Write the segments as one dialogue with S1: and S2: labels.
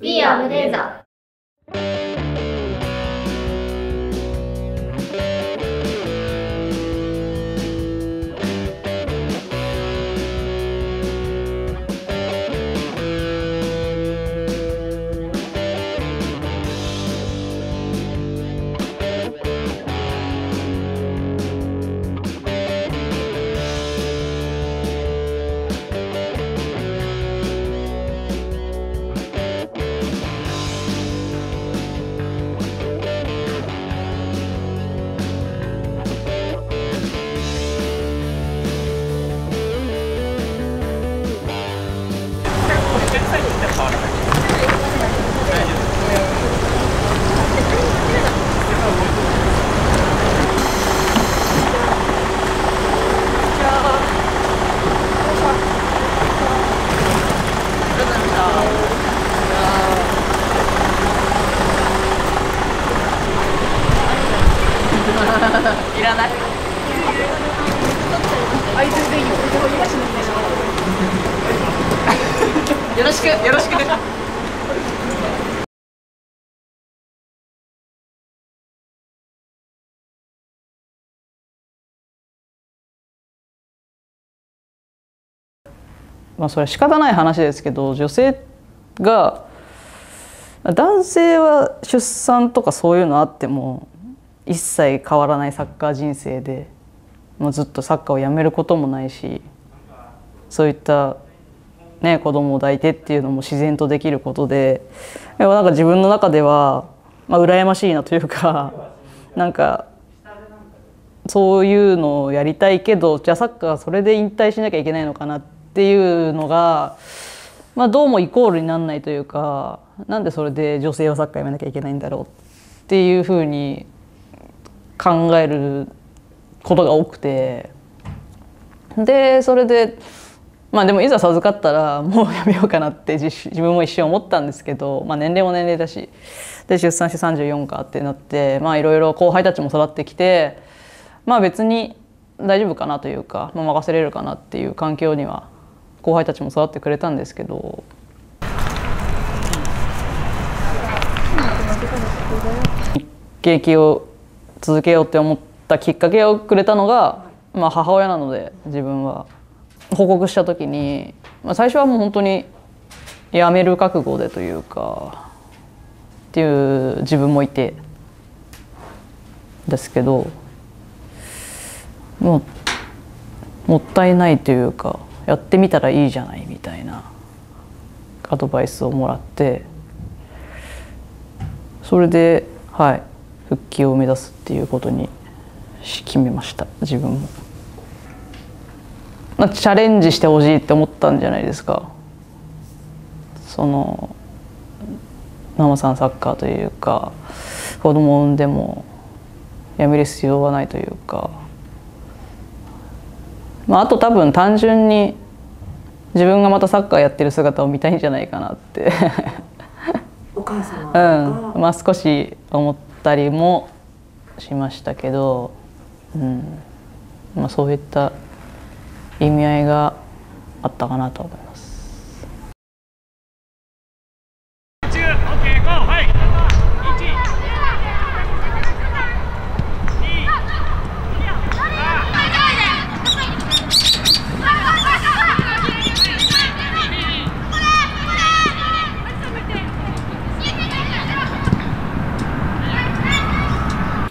S1: We are
S2: Laser. まあそれは仕方ない話ですけど女性が男性は出産とかそういうのあっても一切変わらないサッカー人生でもうずっとサッカーをやめることもないしそういった、ね、子供を抱いてっていうのも自然とできることででもなんか自分の中では、まあ、羨ましいなというかなんかそういうのをやりたいけどじゃあサッカーはそれで引退しなきゃいけないのかなってっていうのが、まあ、どうもイコールにならないというかなんでそれで女性はサッカーやめなきゃいけないんだろうっていうふうに考えることが多くて。でそれでまあでもいざ授かったらもうやめようかなって自自分も一瞬思ったんですけど、まあ、年齢も年齢だしで出産して34かってなってまあいろいろ後輩たちも育ってきてまあ別に大丈夫かなというか、まあ、任せれるかなっていう環境には後輩たちも育ってくれたんですけど。現役を続けようって思ったきっかけをくれたのが、まあ、母親なので自分は。報告した時に、まあ、最初はもう本当に辞める覚悟でというかっていう自分もいて。ですけどもうもったいないというか。やってみたらいいじゃないみたいなアドバイスをもらってそれではい復帰を目指すっていうことに決めました。自分も。まあ、チャレンジしてほしいって思ったんじゃないですか。そのママさんサッカーというか子供を産んでもやめる必要はないというか、まあ、あと多分単純に自分がまたサッカーやってる姿を見たいんじゃないかなって。
S3: お母様が、
S2: うん。まあ、少し思ったりもしましたけど、うん。まあ、そういった意味合いがあったかなと思います。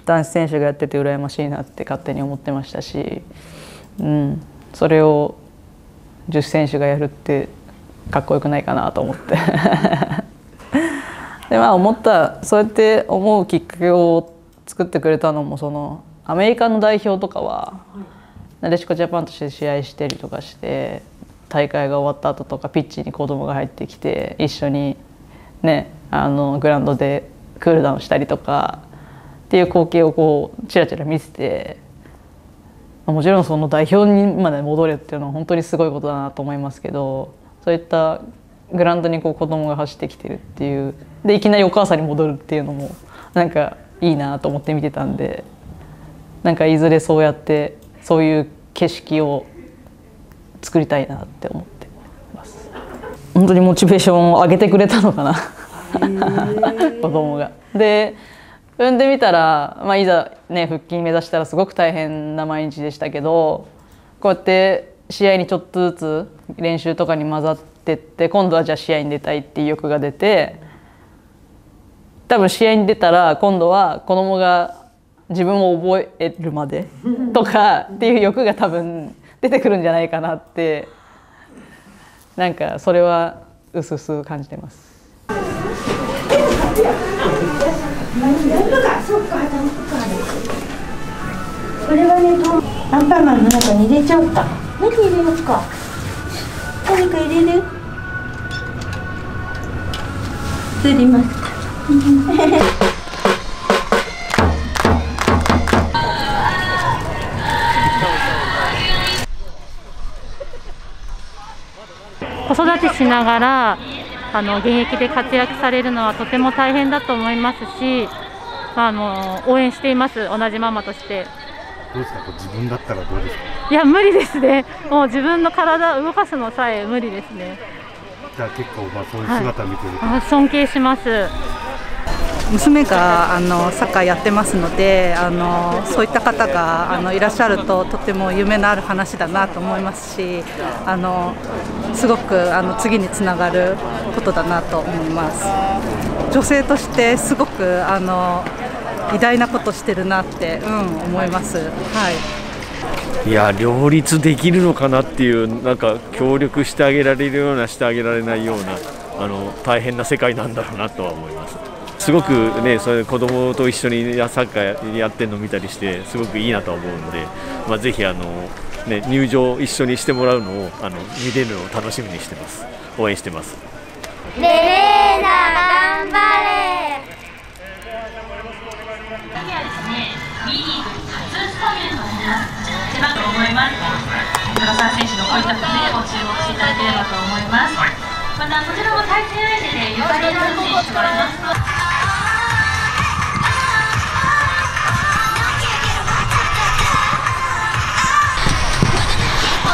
S2: 男子選手がやってて羨ましいなって勝手に思ってましたし、うん、それを女子選手がやるってかっこよくないかなと思って。でまあ思ったそうやって思うきっかけを作ってくれたのもそのアメリカの代表とかはなでしこジャパンとして試合してりとかして大会が終わった後とかピッチに子供が入ってきて一緒にねあのグラウンドでクールダウンしたりとかっていう光景をこうチラチラ見ててもちろんその代表にまで戻れっていうのは本当にすごいことだなと思いますけどそういったグラウンドにこう子供が走ってきてるっていうでいきなりお母さんに戻るっていうのもなんかいいなと思って見てたんでなんかいずれそうやってそういう景色を作りたいなって思ってます。本当にモチベーションを上げてくれたのかな。子供が。で産んでみたら、まあ、いざ、ね、腹筋目指したらすごく大変な毎日でしたけどこうやって試合にちょっとずつ練習とかに混ざってって今度はじゃあ試合に出たいっていう欲が出て多分試合に出たら今度は子供が自分を覚えるまで とかっていう欲が多分出てくるんじゃないかなってなんかそれはうすうす感じてます。
S3: これはねアンパンマンの中に入れちゃおうか。何入れようか？何か入れる？釣りま
S1: 子育てしながらあの現役で活躍されるのはとても大変だと思いますしあの応援しています。同じママとして。
S4: どうですか？自分だったらどうですか？
S1: いや無理ですね。もう自分の体を動かすのさえ無理ですね。
S4: じゃあ結構まあそういう姿を見てると、
S1: あ尊敬します
S5: 娘があのサッカーやってますのであのそういった方があのいらっしゃるととても夢のある話だなと思いますしあのすごくあの次につながることだなと思います。女性としてすごくあの偉大なことしてるなって、うん、思います。はい。
S6: いや両立できるのかなっていうなんか協力してあげられるようなしてあげられないようなあの大変な世界なんだろうなとは思います。すごくねそれ子供と一緒にサッカーやってるのを見たりしてすごくいいなとは思うので、まあ、ぜひあの、ね、入場一緒にしてもらうのをあの見れるのを楽しみにしてます。応援してます。
S7: レレーナ頑張れ。
S8: 次はですね B リーグ初スタメンとなります手だと思います。黒沢選手のこういったプレーを注目していただければと思います、またこちらも対戦相手で吉田選手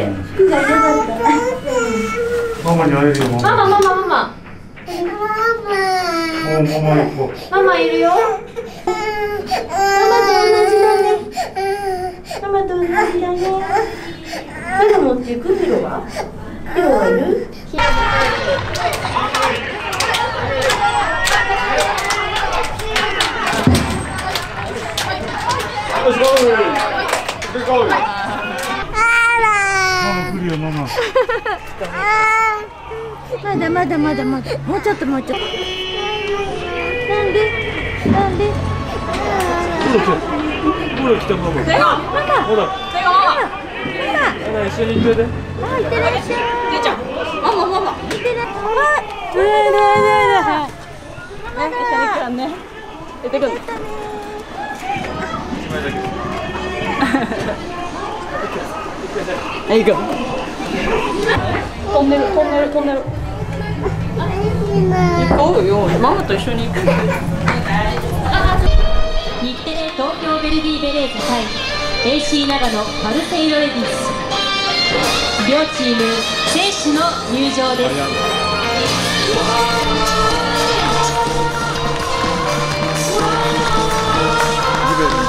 S8: がいます
S4: ママに会えるよマ
S7: マママ。マママ
S4: マママ行こう
S7: ママいるよ。ママと同じだね。ママと同じだね。ヒロ持っていくヒロは？ヒロはいる？
S4: ママ来るよママ
S7: まだまだまだまだ。もうちょっともうちょっと。なんで？なんで？
S4: ほら来たほら来たママほら。ほら一緒に行ってて。
S7: あいってらっしゃい出ちゃう。ママママいってらっしゃい。
S2: ねえねえねえね一緒に行くからね。出てくる いい、行く飛んでる、飛んでる、飛んでる行こうよ、ママと一緒に行く
S8: 日テレ東京ベルディベレーザ対 AC 長野マルセイロレディス両チーム選手の入場です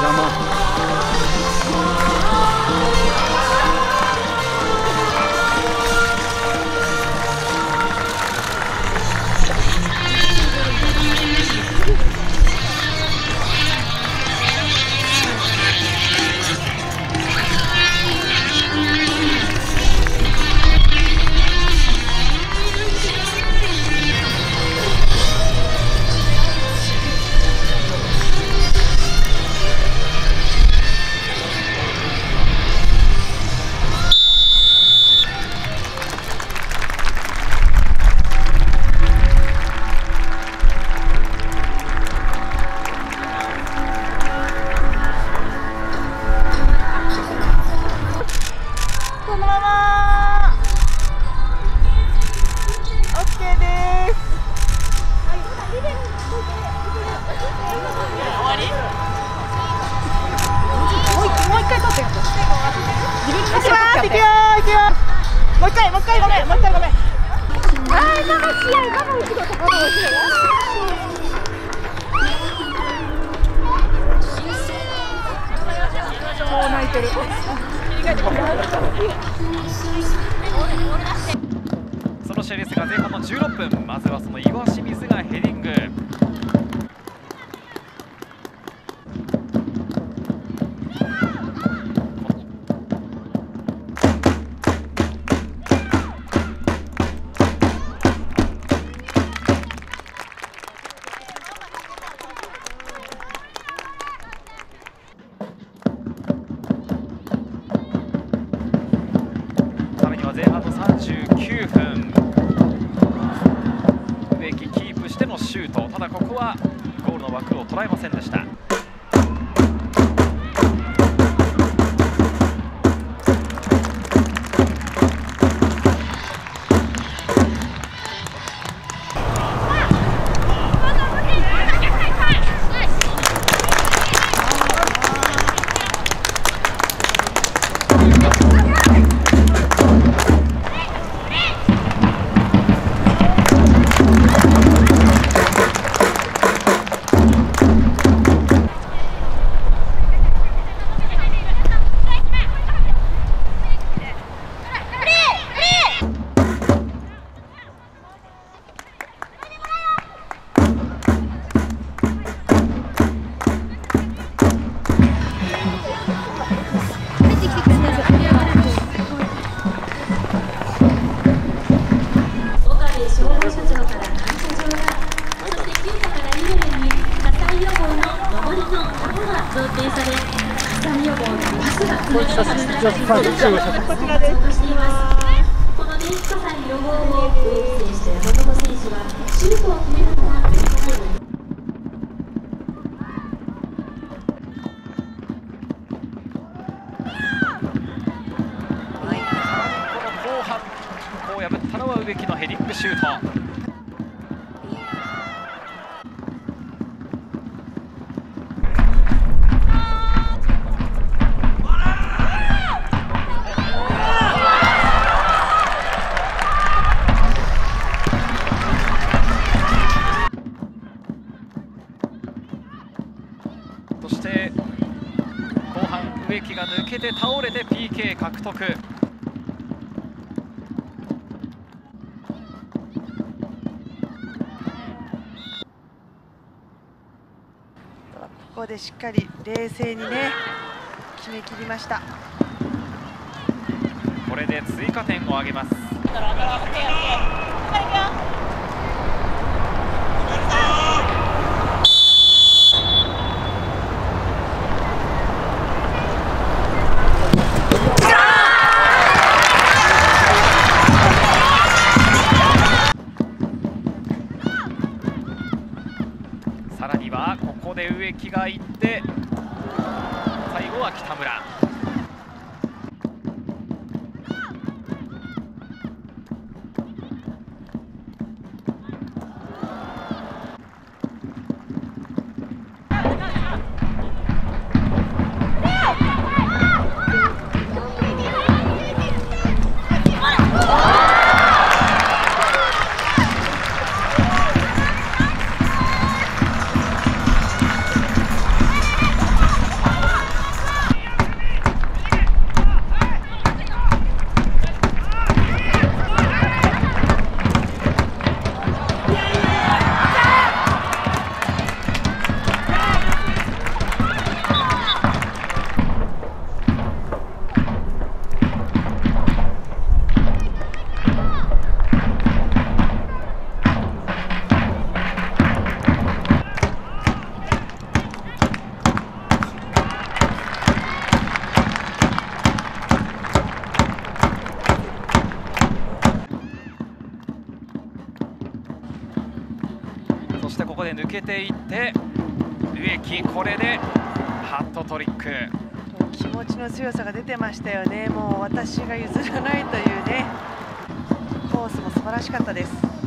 S9: 邪魔。もう泣い
S10: その試合ですが前半の16分まずはその岩清水がヘディング。は前半の39分。植木キープしてのシュート。ただここはゴールの枠を捉えませんでした。
S8: 木
S10: のヘ
S9: ここでしっかり冷静にね決めきりました。
S10: これで追加点を挙げますさらにはここで植木がいってけていって植木これでハットトリック。
S9: 気持ちの強さが出てましたよね。もう私が譲らないというね。コースも素晴らしかったです。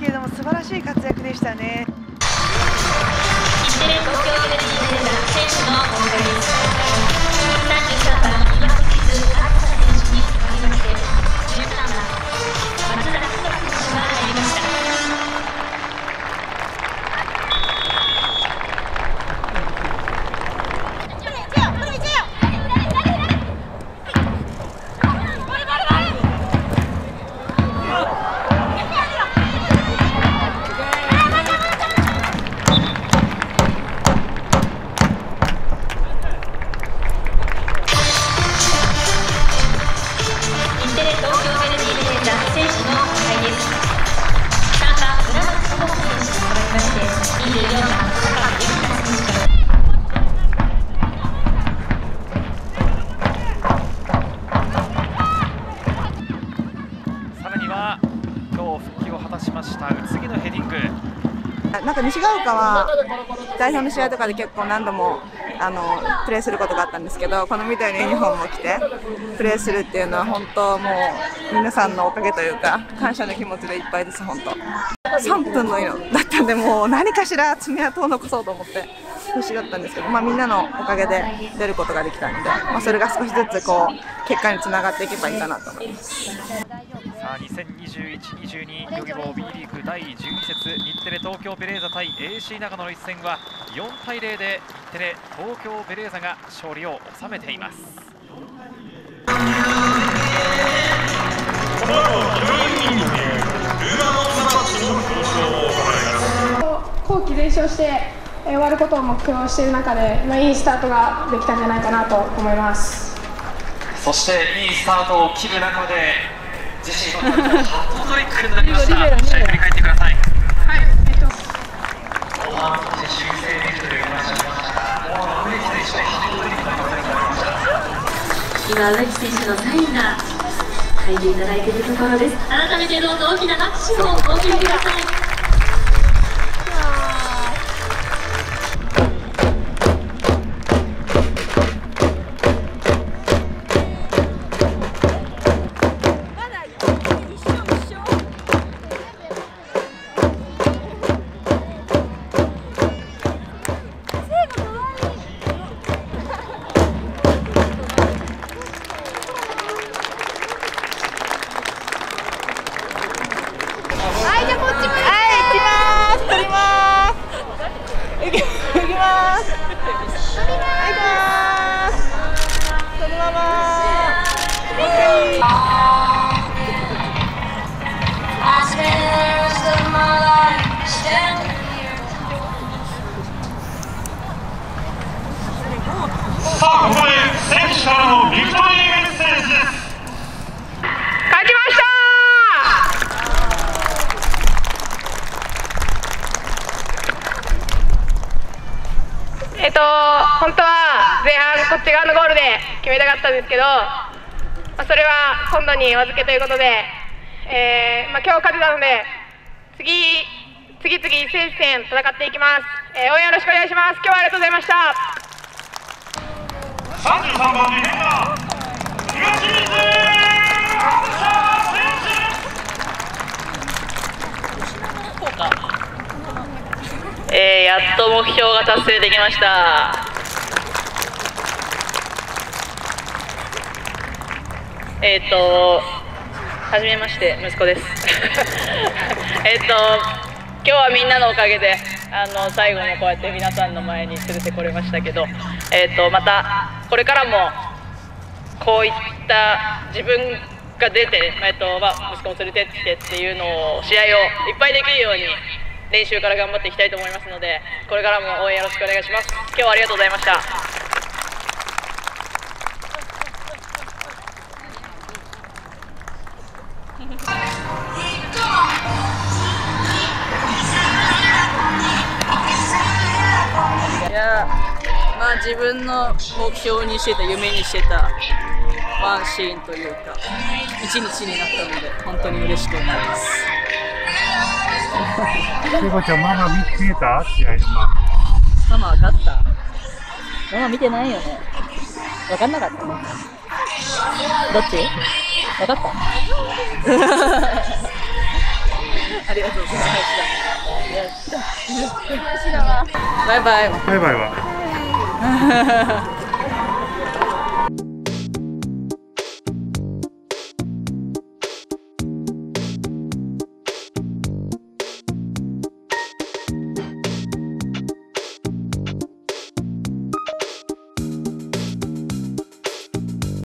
S9: けれども素晴らしい活躍でしたね。
S11: かは代表の試合とかで結構何度もあのプレーすることがあったんですけどこのみたいなユニフォームを着てプレーするっていうのは本当もう皆さんのおかげというか感謝の気持ちでいっぱいです本当3分の色だったんでもう何かしら爪痕を残そうと思って必死だったんですけど、まあ、みんなのおかげで出ることができたので、まあ、それが少しずつこう結果につながっていけばいいかなと思います。
S10: さあ2021-22ヨギボー B リーグ第12節日テレ東京ベレーザ対 AC 長野の一戦は4対0で日テレ東京ベレーザが勝利を収めています
S12: 後期連勝して、えー終わることを目標している中で、まあ、いいスタートができたんじゃないかなと思います。
S10: そしていいスタートを切る中で自身のハットトリックになりました試合振り返ってください
S12: はい、えっと、
S10: 後半少し修正できるという話をしました大野植木選手のハットトリックの活躍がありました
S8: 今植木選手のサインが書いていただいているところです。改めてどうぞ大きな拍手をお送りください、
S13: さあここで選手からのビクトリーメッセージです
S12: 勝ちましたえっと、本当は前半こっち側のゴールで決めたかったんですけど、まあ、それは今度にお預けということで、えーまあ、今日勝てたので次次々一戦一戦戦っていきます、えー応援よろしくお願いします今日はありがとうございました
S13: 33番ディフェンダー東水
S14: えー、やっと目標が達成できました。えっ、と、はじめまして、息子です。えっと、今日はみんなのおかげで、あの最後もこうやって皆さんの前に連れてこれましたけど、えっと、またこれからもこういった自分が出て、えっとまあ、息子も連れてってっていうのを試合をいっぱいできるように練習から頑張っていきたいと思いますのでこれからも応援よろしくお願いします。今日はありがとうございました。
S15: いやまあ自分の目標にしてた夢にしてたワンシーンというか一日になったので本当に嬉しく思います。
S13: ペコちゃん、ママ見見えた？試合の
S15: ママ。マ分かったママ見てないよね。分かんなかった。どっち？分かった ありがとうございました。よし。バイバイ。
S4: バイバイは？